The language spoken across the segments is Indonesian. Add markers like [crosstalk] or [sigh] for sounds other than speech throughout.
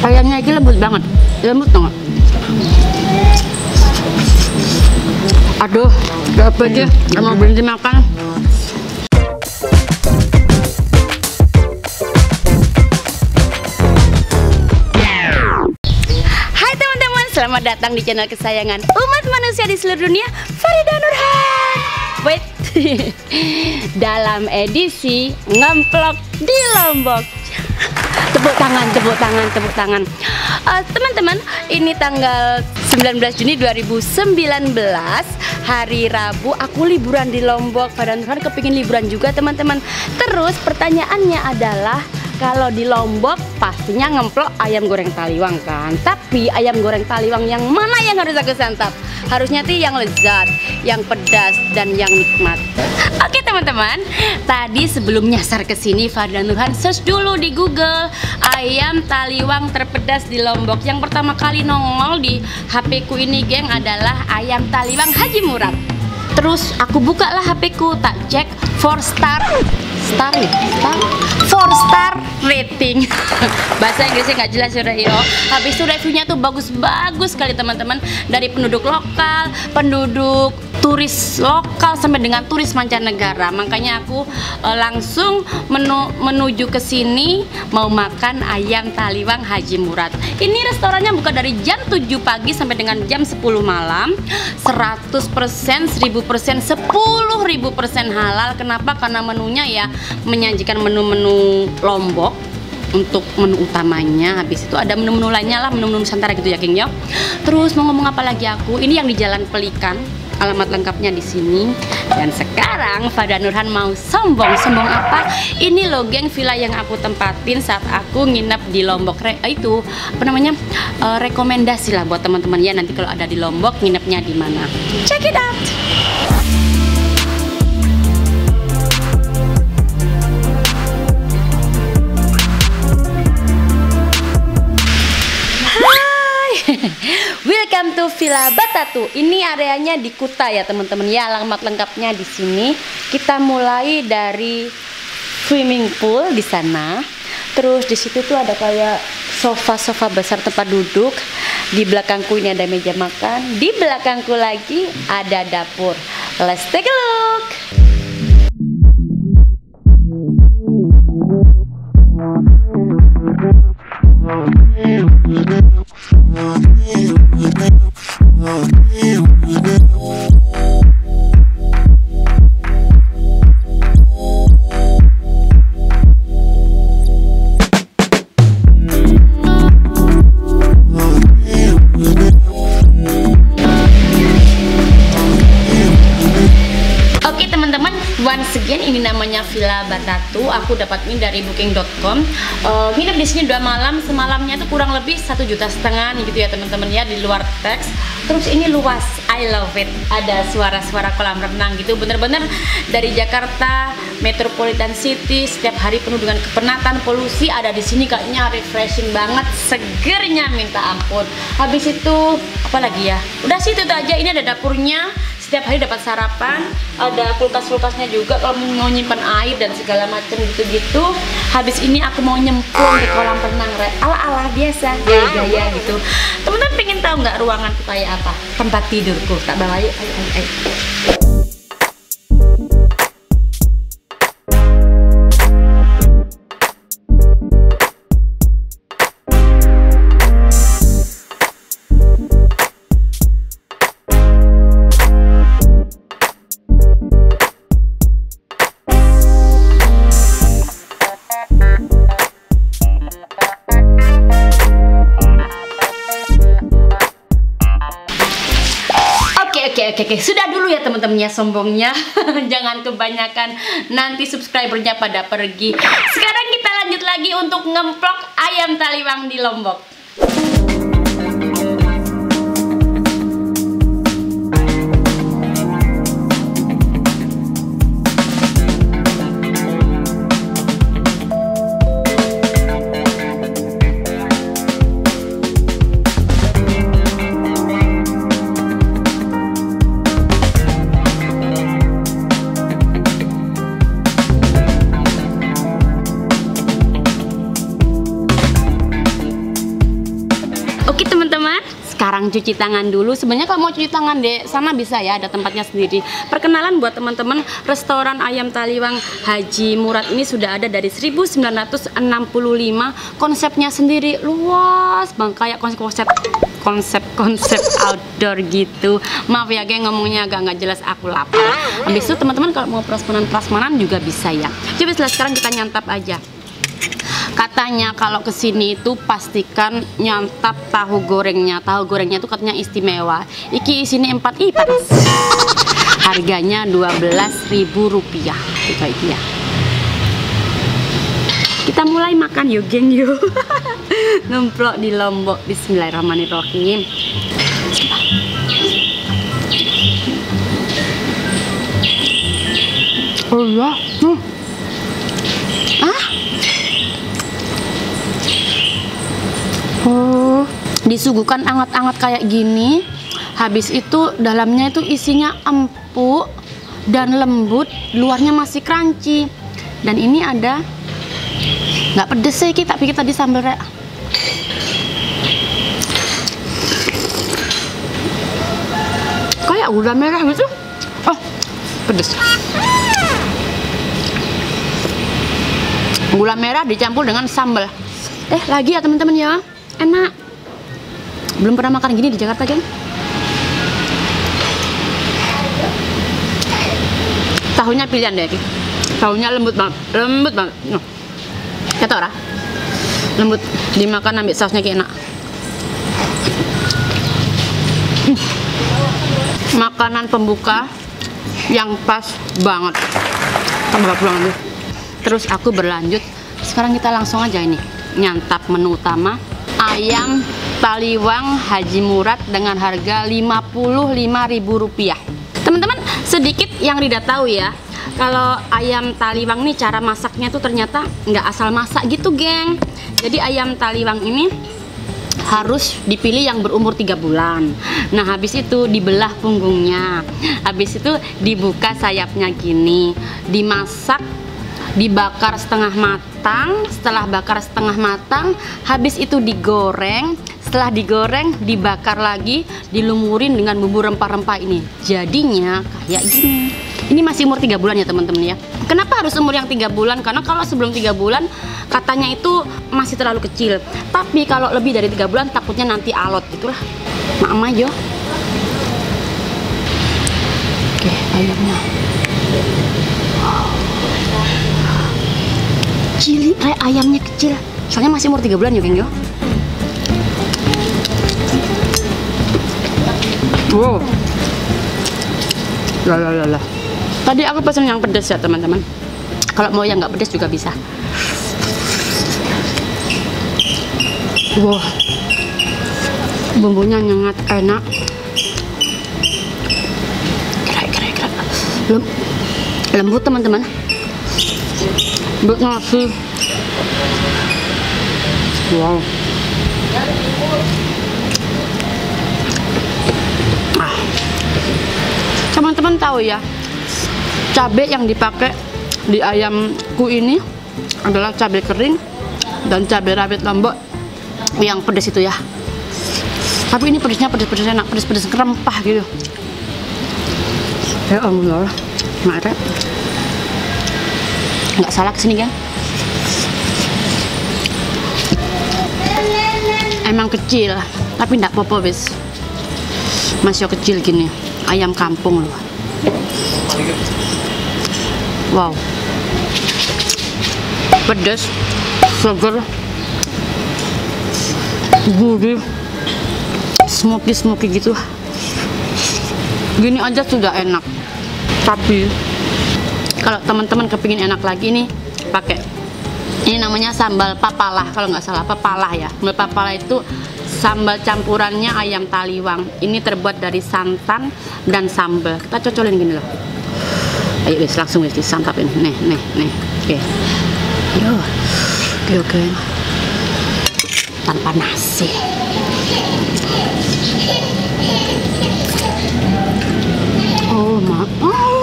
Ayamnya ini lembut banget, lembut nggak? Aduh, apa aja, nggak mau berhenti makan. Hai teman-teman, selamat datang di channel kesayangan umat manusia di seluruh dunia, Farida Nurhan. Wait, [laughs] dalam edisi ngemplok di Lombok. Tepuk tangan, tepuk tangan, tepuk tangan. Eh, Teman-teman, ini tanggal 19 Juni 2019 hari Rabu. Aku liburan di Lombok. Farida Nurhan kepingin liburan juga teman-teman. Terus pertanyaannya adalah kalau di Lombok pastinya ngemplok ayam goreng taliwang kan. Tapi ayam goreng taliwang yang mana yang harus aku santap? Harusnya tuh yang lezat yang pedas dan yang nikmat. Oke teman-teman. Tadi sebelum nyasar ke sini Farida Nurhan search dulu di Google. Ayam taliwang terpedas di Lombok. Yang pertama kali nongol di HP ku ini geng adalah ayam taliwang Haji Murad. Terus aku buka lah HP ku, tak cek. 4 star. Star? Star? 4 star rating. [laughs] Bahasa Inggrisnya nggak jelas ya yo. Habis itu reviewnya tuh bagus-bagus sekali teman-teman dari penduduk lokal, penduduk turis lokal sampai dengan turis mancanegara. Makanya aku eh, langsung menu, menuju ke sini mau makan ayam taliwang Haji Murad. Ini restorannya buka dari jam 7 pagi sampai dengan jam 10 malam. 100% 1000% 10.000% halal. Kenapa? Karena menunya ya menyajikan menu-menu Lombok untuk menu utamanya habis itu ada menu-menu lainnya lah menu-menu Nusantara gitu ya geng ya. Terus mau ngomong apa lagi aku? Ini yang di Jalan Pelikan alamat lengkapnya di sini. Dan sekarang Fada Nurhan mau sombong sombong apa? Ini loh geng villa yang aku tempatin saat aku nginep di Lombok Re eh, itu apa namanya eh, rekomendasi lah buat teman-teman. Ya nanti kalau ada di Lombok nginepnya di mana. Check it out welcome to Villa Batatu. Ini areanya di Kuta ya teman-teman. Ya alamat lengkapnya di sini. Kita mulai dari swimming pool di sana. Terus di situ tuh ada kayak sofa-sofa besar tempat duduk. Di belakangku ini ada meja makan. Di belakangku lagi ada dapur. Let's take a look. Oke again ini namanya Villa Batatu. Aku dapat ini dari booking.com. Eh, nginep di sini dua malam, semalamnya itu kurang lebih satu juta setengah gitu ya teman-teman ya di luar teks. Terus ini luas, I love it. Ada suara-suara kolam renang gitu. Bener-bener dari Jakarta, Metropolitan City, setiap hari penuh dengan kepenatan, polusi ada di sini kayaknya refreshing banget, segernya minta ampun. Habis itu apa lagi ya? Udah sih itu aja. Ini ada dapurnya setiap hari dapat sarapan ada kulkas-kulkasnya juga kalau mau nyimpan air dan segala macam gitu-gitu. Habis ini aku mau nyemplung di kolam renang Re. ala-ala biasa. Gaya-gaya gitu. Teman-teman pengen tahu nggak ruanganku kayak apa? Tempat tidurku. Tak bawa yuk ayo ayo, ayo. Ya teman-temannya sombongnya. [laughs] Jangan kebanyakan nanti subscribernya pada pergi. Sekarang kita lanjut lagi untuk ngemplok ayam taliwang di Lombok sekarang cuci tangan dulu. Sebenarnya kalau mau cuci tangan deh, sana bisa ya, ada tempatnya sendiri. Perkenalan buat teman-teman, restoran ayam taliwang Haji Murad ini sudah ada dari 1965. Konsepnya sendiri luas, bang kayak konsep-konsep konsep-konsep outdoor gitu. Maaf ya, geng ngomongnya agak nggak jelas aku lapar. Habis itu teman-teman kalau mau prasmanan-prasmanan juga bisa ya. Coba sekarang kita nyantap aja katanya kalau ke sini itu pastikan nyantap tahu gorengnya. Tahu gorengnya itu katanya istimewa. Iki isini empat i panas [laughs] harganya ribu rupiah. Itu itu ya. Kita mulai makan yuk geng yuk. [laughs] Ngemplok di lombok. Bismillahirrahmanirrahim. Oh ya hmm. Oh, disuguhkan anget-anget kayak gini. Habis itu dalamnya itu isinya empuk dan lembut, luarnya masih crunchy. Dan ini ada nggak pedes sih kita, tapi kita di sambal kayak gula merah gitu. Oh, pedes. Gula merah dicampur dengan sambal. Eh, lagi ya teman-teman ya enak. Belum pernah makan gini di Jakarta kan tahunya pilihan deh tahunya lembut banget lembut banget. Kata orang lembut. Dimakan ambil sausnya kayak enak. Makanan pembuka yang pas banget. Tambah pulang terus aku berlanjut. Sekarang kita langsung aja ini. Nyantap menu utama ayam taliwang Haji Murad dengan harga Rp55.000 teman-teman sedikit yang tidak tahu ya. Kalau ayam taliwang ini cara masaknya tuh ternyata nggak asal masak gitu geng. Jadi ayam taliwang ini harus dipilih yang berumur tiga bulan. Nah habis itu dibelah punggungnya. Habis itu dibuka sayapnya gini dimasak dibakar setengah matang setelah bakar setengah matang habis itu digoreng. Setelah digoreng dibakar lagi dilumurin dengan bumbu rempah-rempah ini. Jadinya kayak gini. Ini masih umur tiga bulan ya teman-teman ya. Kenapa harus umur yang tiga bulan? Karena kalau sebelum tiga bulan katanya itu masih terlalu kecil. Tapi kalau lebih dari tiga bulan takutnya nanti alot. Gitulah mak aja oke ayamnya cili kayak ayamnya kecil. Soalnya masih umur 3 bulan ya geng yo. Wow. Lah lah lah lah tadi aku pesen yang pedas ya teman-teman. Kalau mau yang nggak pedas juga bisa. Wow. Bumbunya nyengat enak. Lembut teman-teman buat nasi wow. Ah. teman-teman tahu ya cabai yang dipakai di ayamku ini adalah cabai kering dan cabai rawit lombok yang pedas itu ya. Tapi ini pedasnya pedas-pedas enak pedas-pedas rempah gitu. Ya Allah marah nggak salah ke sini kan emang kecil tapi nggak popo bis masih kecil gini ayam kampung loh. Wow. Pedas seger gurih smoky smoky gitu. Gini aja sudah enak. Tapi kalau teman-teman kepingin enak lagi nih pakai. Ini namanya sambal papalah kalau nggak salah. Papalah ya. Sambal papalah itu sambal campurannya ayam taliwang. Ini terbuat dari santan dan sambal. Kita cocolin gini loh. Ayo guys langsung guys disantapin. Nih nih nih. Oke. Yo. Oke oke. Tanpa nasi. Oh maaf oh.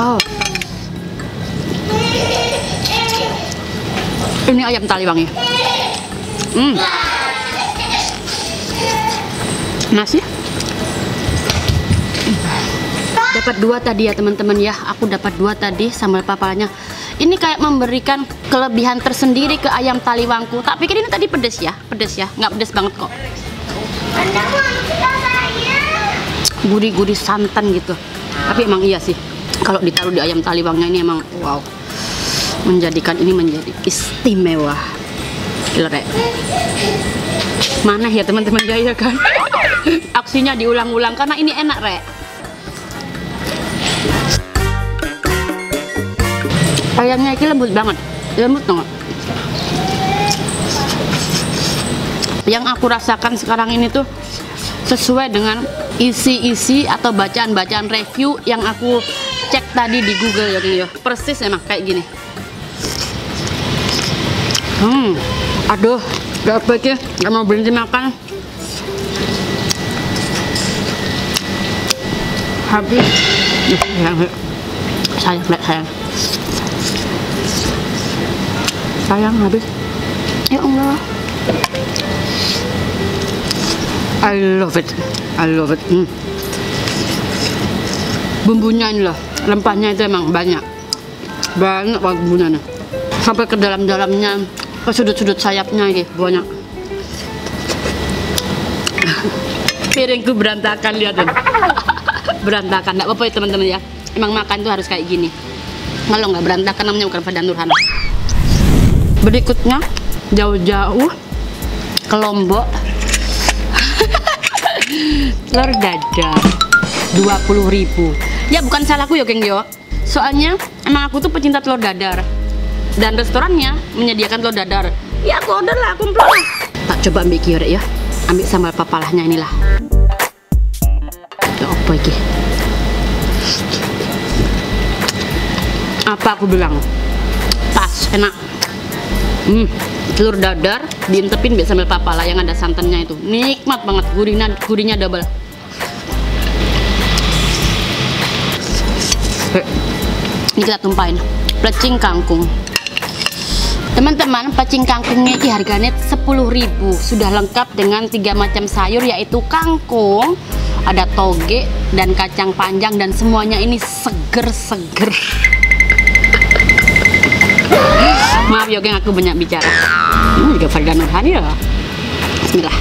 Wow. Ini ayam taliwangi. Hmm. Nasi. Dapat dua tadi ya teman-teman ya. Aku dapat dua tadi sambal papalanya. Ini kayak memberikan kelebihan tersendiri ke ayam taliwangku. Tak pikir ini tadi pedes ya, pedes ya, nggak pedes banget kok. Gurih-gurih santan gitu. Tapi emang iya sih. Kalau ditaruh di ayam taliwangnya ini emang wow. Menjadikan ini menjadi istimewa. Gila. Mana ya teman-teman ya kan? Aksinya diulang-ulang karena ini enak, Rek. Ayamnya ini lembut banget. Lembut banget. Yang aku rasakan sekarang ini tuh sesuai dengan isi-isi atau bacaan-bacaan review yang aku cek tadi di Google ya ya. Persis emang kayak gini. Hmm, aduh, gak baik ya, gak mau berhenti makan. Habis, sayang, sayang, sayang, sayang habis. Ya Allah. I love it. I love it. Hmm. Bumbunya ini loh, rempahnya itu emang banyak. Banyak banget bumbunya nih. Sampai ke dalam-dalamnya, ke sudut-sudut sayapnya ini banyak. Piringku berantakan lihat deh. [laughs] berantakan, nggak apa-apa ya teman-teman ya. Emang makan tuh harus kayak gini. Kalau nggak berantakan namanya bukan pada Nurhana. Berikutnya jauh-jauh ke Lombok [laughs] telur dadar 20.000 ya bukan salahku ya geng yo. Soalnya emang aku tuh pecinta telur dadar. Dan restorannya menyediakan telur dadar. Ya aku order lah kumpul lah. Tak coba ambil kiore ya. Ambil sambal papalahnya inilah. Ya apa ini apa aku bilang? Pas enak. Hmm telur dadar diintepin biasa sambal papala yang ada santannya itu. Nikmat banget gurihnya gurihnya double Ini kita tumpahin. Plecing kangkung. Teman-teman plecing kangkungnya ini harganya 10.000 sudah lengkap dengan tiga macam sayur yaitu kangkung ada toge dan kacang panjang dan semuanya ini seger-seger. Maaf ya geng aku banyak bicara. Ini juga Farida Nurhani ya. Bismillah.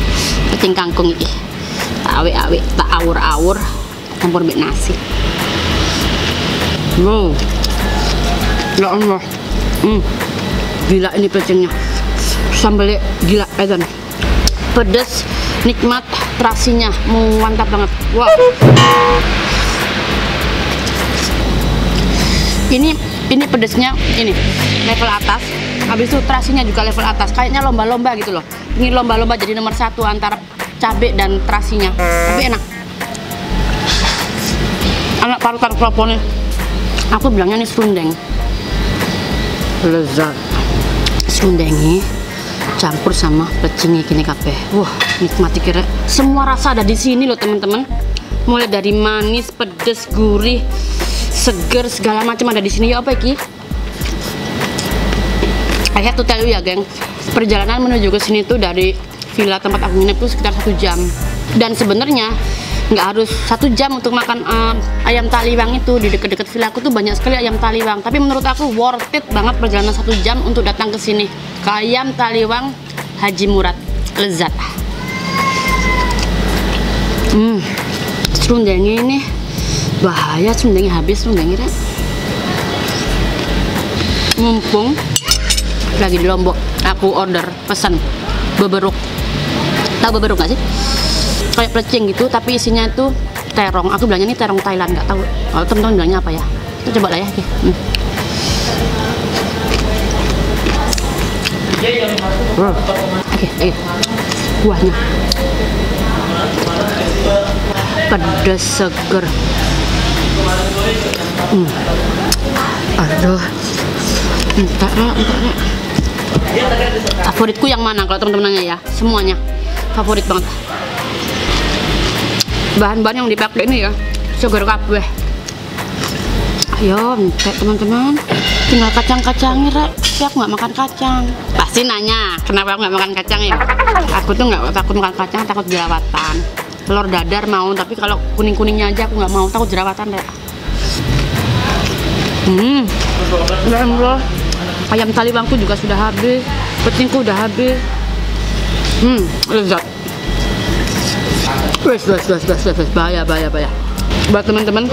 Pecing kangkung ini. Tak awe-awe tak awur-awur. Campur bik nasi wow. Ya Allah. Hmm. gila ini pecingnya sambalnya gila edan. Pedes nikmat terasinya. Mantap banget. Wow. Ini ini pedesnya ini level atas. Habis itu terasinya juga level atas. Kayaknya lomba-lomba gitu loh. Ini lomba-lomba jadi nomor satu antara cabai dan terasinya. Tapi enak. Anak parutan kelopone aku bilangnya ini serundeng. Lezat. Serundengnya campur sama pecingnya gini kabeh. Wah nikmati kira. Semua rasa ada di sini loh teman-teman. Mulai dari manis pedes gurih seger segala macam ada di sini. Ya apa iki? I have to tell you ya geng. Perjalanan menuju ke sini tuh dari villa tempat aku nginep tuh sekitar satu jam. Dan sebenarnya nggak harus satu jam untuk makan um, ayam taliwang itu. Di deket-deket villa aku tuh banyak sekali ayam taliwang. Tapi menurut aku worth it banget perjalanan satu jam untuk datang ke sini. Ke ayam taliwang Haji Murad lezat. Hmm serundengnya ini bahaya serundengnya habis serundengnya kan mumpung lagi di Lombok aku order pesan beberuk. Tahu beberuk gak sih kayak plecing gitu tapi isinya itu terong. Aku bilangnya ini terong Thailand nggak tahu. Kalau teman-teman bilangnya apa ya? Kita coba lah ya oke. Hmm. Wow. oke. Ayo buahnya. Pedas seger. Hmm. aduh. Entar lah lah favoritku yang mana? Kalau teman-teman nanya ya. Semuanya. Favorit banget bahan-bahan yang dipakai ini ya sugar kabeh Ayo, teman-teman. Tinggal kacang-kacangnya, Rek. Tapi aku nggak makan kacang. Pasti nanya, kenapa aku nggak makan kacang ya? Aku tuh nggak takut makan kacang, takut jerawatan. Telur dadar mau, tapi kalau kuning-kuningnya aja aku nggak mau, takut jerawatan, Rek. Hmm, Alhamdulillah. Ayam tali bangku juga sudah habis, petingku udah habis. Hmm, lezat. Wes, wes, wes, wes, wes, bahaya, bahaya, bahaya. Buat teman-teman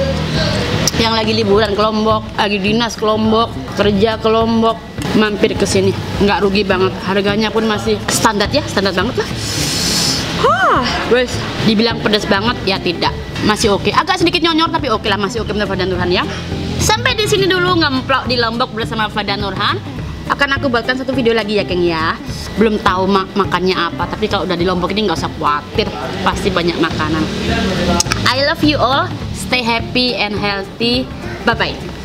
yang lagi liburan ke Lombok, lagi dinas ke Lombok, kerja ke Lombok, mampir ke sini. Nggak rugi banget. Harganya pun masih standar ya, standar banget lah. Hah, wes, dibilang pedas banget ya tidak. Masih oke. Agak sedikit nyonyor tapi oke lah, masih oke menurut Fadan Nurhan ya. Sampai di sini dulu ngemplok di Lombok bersama Fadan Nurhan. Akan aku buatkan satu video lagi ya, Keng ya. Belum tahu mak makannya apa, tapi kalau udah di Lombok ini nggak usah khawatir, pasti banyak makanan. I love you all. Stay happy and healthy. Bye bye.